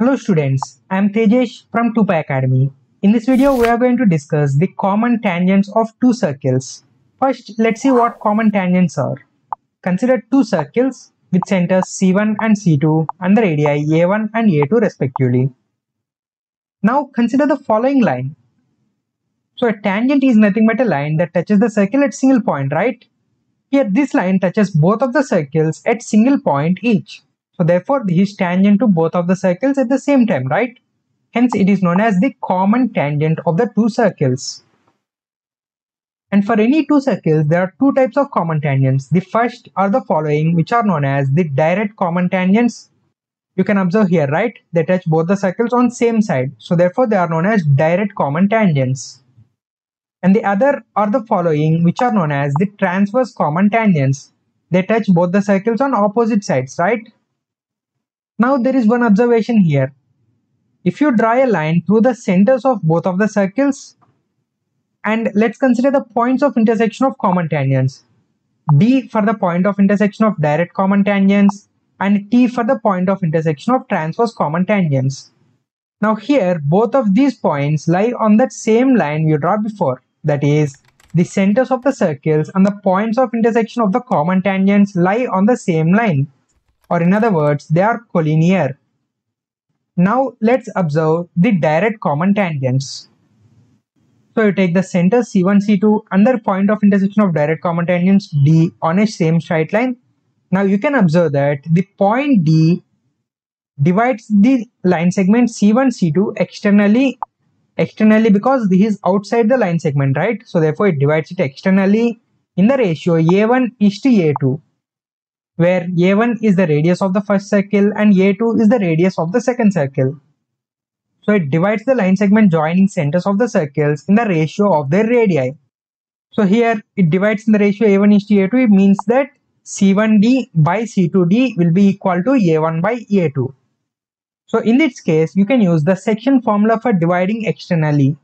Hello students, I am Tejesh from 2Pi Academy. In this video, we are going to discuss the common tangents of two circles. First, let's see what common tangents are. Consider two circles with centers C1 and C2 and the radii A1 and A2 respectively. Now consider the following line. So a tangent is nothing but a line that touches the circle at single point, right? Here this line touches both of the circles at single point each. So therefore is tangent to both of the circles at the same time, right? Hence it is known as the common tangent of the two circles. And for any two circles, there are two types of common tangents. The first are the following, which are known as the direct common tangents. You can observe here, right? They touch both the circles on same side. So therefore they are known as direct common tangents. And the other are the following, which are known as the transverse common tangents. They touch both the circles on opposite sides, right? Now there is one observation here. If you draw a line through the centers of both of the circles, and let's consider the points of intersection of common tangents. D for the point of intersection of direct common tangents and T for the point of intersection of transverse common tangents. Now here both of these points lie on that same line we draw before that is the centers of the circles and the points of intersection of the common tangents lie on the same line or in other words they are collinear. Now let's observe the direct common tangents. So you take the center C1, C2 and the point of intersection of direct common tangents D on a same straight line. Now you can observe that the point D divides the line segment C1, C2 externally externally because this is outside the line segment, right? So therefore it divides it externally in the ratio A1 is to A2 where A1 is the radius of the first circle and A2 is the radius of the second circle. So it divides the line segment joining centers of the circles in the ratio of their radii. So here it divides in the ratio A1 is to A2. It means that C1D by C2D will be equal to A1 by A2. So in this case, you can use the section formula for dividing externally.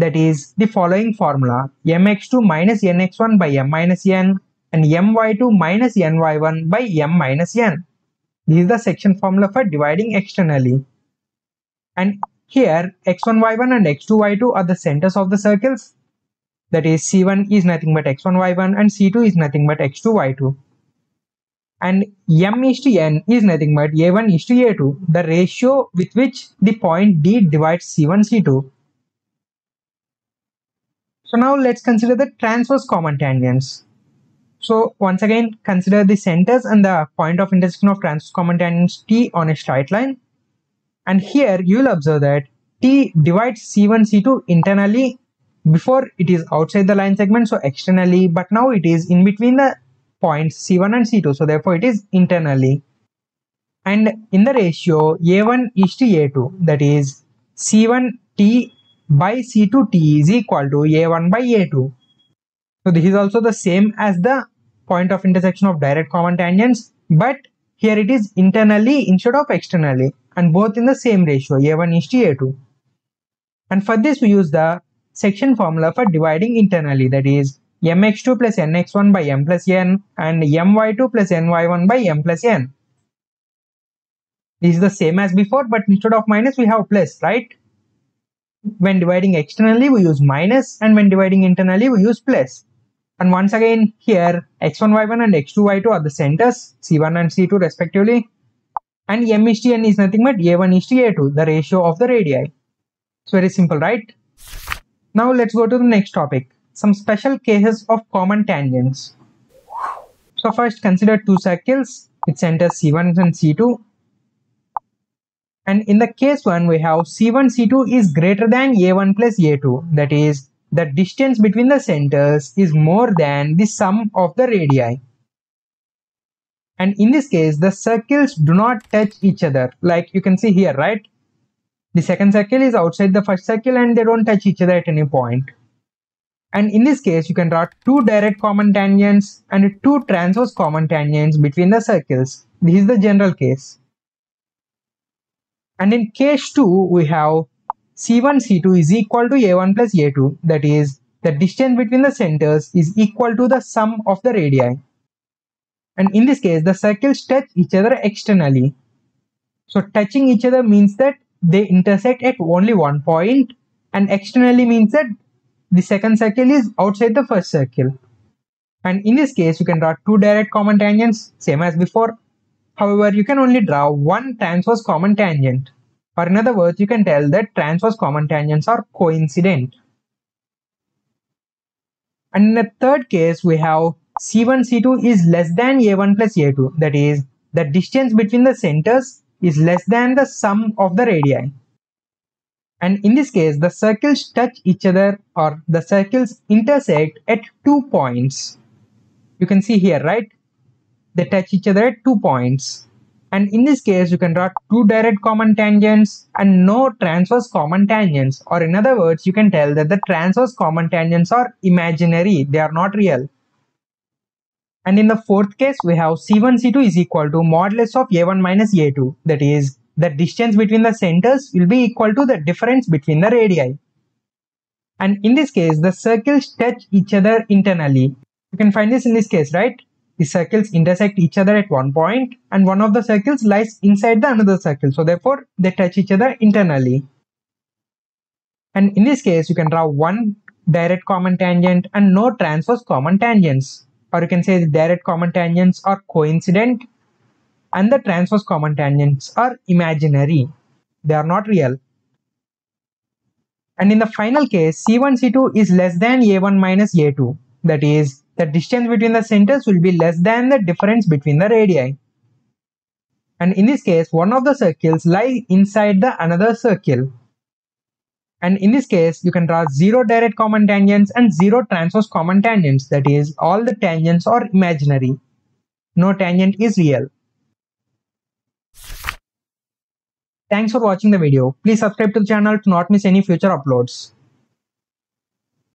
That is the following formula mx2 minus nx1 by m minus n and my2 minus ny1 by m minus n. This is the section formula for dividing externally. And here x1 y1 and x2 y2 are the centers of the circles. That is c1 is nothing but x1 y1 and c2 is nothing but x2 y2. And m is to n is nothing but a1 is to a2, the ratio with which the point D divides c1 c2. So now let's consider the transverse common tangents. So once again, consider the centers and the point of intersection of common tangents T on a straight line. And here you will observe that T divides C1, C2 internally before it is outside the line segment, so externally, but now it is in between the points C1 and C2, so therefore it is internally. And in the ratio A1 is to A2, that is C1T by C2T is equal to A1 by A2. So this is also the same as the point of intersection of direct common tangents but here it is internally instead of externally and both in the same ratio a1 is to a2 and for this we use the section formula for dividing internally that is mx2 plus nx1 by m plus n and my2 plus ny1 by m plus n. This is the same as before but instead of minus we have plus right? When dividing externally we use minus and when dividing internally we use plus and once again here x1, y1 and x2, y2 are the centers c1 and c2 respectively. And m is to n is nothing but a1 is to a2, the ratio of the radii. It's very simple, right? Now let's go to the next topic. Some special cases of common tangents. So first consider two circles with centers c1 and c2. And in the case 1 we have c1 c2 is greater than a1 plus a2 that is the distance between the centers is more than the sum of the radii. And in this case, the circles do not touch each other. Like you can see here, right? The second circle is outside the first circle and they don't touch each other at any point. And in this case, you can draw two direct common tangents and two transverse common tangents between the circles. This is the general case. And in case 2, we have C1 C2 is equal to A1 plus A2 that is the distance between the centers is equal to the sum of the radii. And in this case the circles touch each other externally. So touching each other means that they intersect at only one point and externally means that the second circle is outside the first circle. And in this case, you can draw two direct common tangents, same as before. However, you can only draw one transverse common tangent. Or in other words, you can tell that transverse common tangents are coincident. And in the third case, we have C1, C2 is less than A1 plus A2. That is, the distance between the centers is less than the sum of the radii. And in this case, the circles touch each other or the circles intersect at two points. You can see here, right? They touch each other at two points. And in this case, you can draw two direct common tangents and no transverse common tangents. Or in other words, you can tell that the transverse common tangents are imaginary. They are not real. And in the fourth case, we have C1, C2 is equal to modulus of A1 minus A2. That is, the distance between the centers will be equal to the difference between the radii. And in this case, the circles touch each other internally. You can find this in this case, right? The circles intersect each other at one point and one of the circles lies inside the another circle. So therefore, they touch each other internally. And in this case, you can draw one direct common tangent and no transverse common tangents or you can say the direct common tangents are coincident and the transverse common tangents are imaginary. They are not real. And in the final case, C1, C2 is less than A1 minus A2. That is, the distance between the centers will be less than the difference between the radii. And in this case, one of the circles lies inside the another circle. And in this case, you can draw zero direct common tangents and zero transverse common tangents. That is, all the tangents are imaginary. No tangent is real. Thanks for watching the video. Please subscribe to the channel to not miss any future uploads.